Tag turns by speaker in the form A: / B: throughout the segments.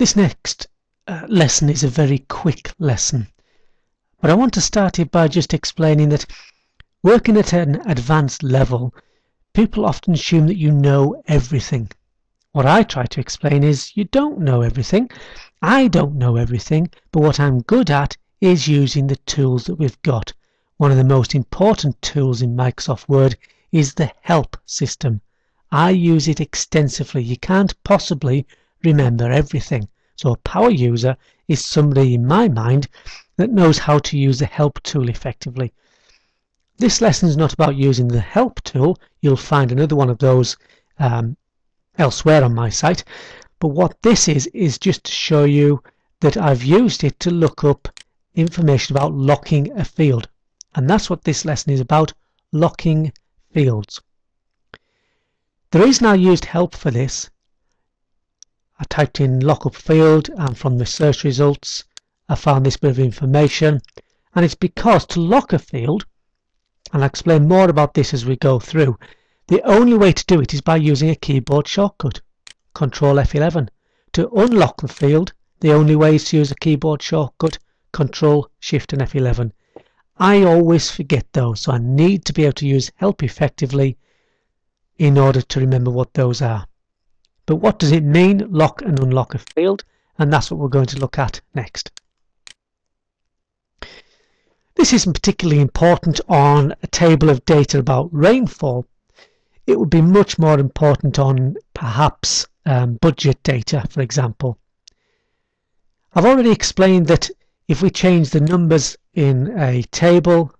A: This next uh, lesson is a very quick lesson, but I want to start it by just explaining that working at an advanced level, people often assume that you know everything. What I try to explain is you don't know everything. I don't know everything, but what I'm good at is using the tools that we've got. One of the most important tools in Microsoft Word is the help system. I use it extensively. You can't possibly remember everything. So a power user is somebody in my mind that knows how to use the help tool effectively. This lesson is not about using the help tool. You'll find another one of those um, elsewhere on my site. But what this is, is just to show you that I've used it to look up information about locking a field. And that's what this lesson is about, locking fields. The reason I used help for this I typed in lockup field and from the search results I found this bit of information and it's because to lock a field and I'll explain more about this as we go through the only way to do it is by using a keyboard shortcut Control F11 to unlock the field the only way is to use a keyboard shortcut Control Shift and F11 I always forget those so I need to be able to use help effectively in order to remember what those are but what does it mean, lock and unlock a field? And that's what we're going to look at next. This isn't particularly important on a table of data about rainfall. It would be much more important on perhaps um, budget data, for example. I've already explained that if we change the numbers in a table,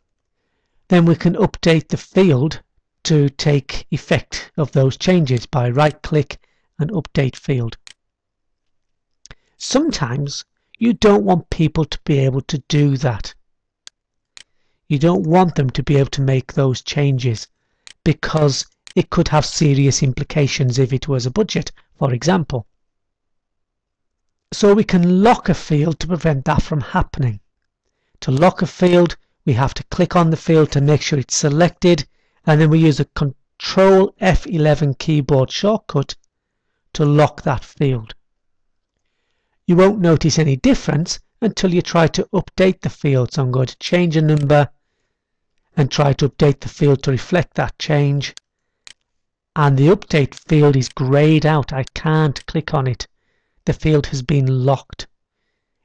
A: then we can update the field to take effect of those changes by right click an update field. Sometimes you don't want people to be able to do that. You don't want them to be able to make those changes because it could have serious implications if it was a budget, for example. So we can lock a field to prevent that from happening. To lock a field, we have to click on the field to make sure it's selected, and then we use a Control F11 keyboard shortcut to lock that field. You won't notice any difference until you try to update the field. So I'm going to change a number and try to update the field to reflect that change. And the update field is grayed out. I can't click on it. The field has been locked.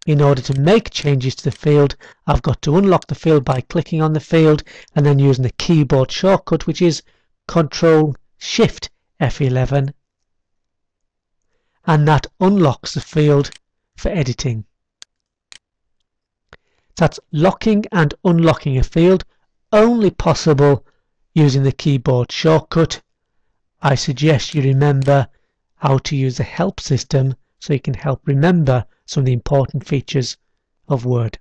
A: In order to make changes to the field, I've got to unlock the field by clicking on the field and then using the keyboard shortcut, which is Control Shift F11 and that unlocks the field for editing. That's locking and unlocking a field only possible using the keyboard shortcut. I suggest you remember how to use the help system so you can help remember some of the important features of Word.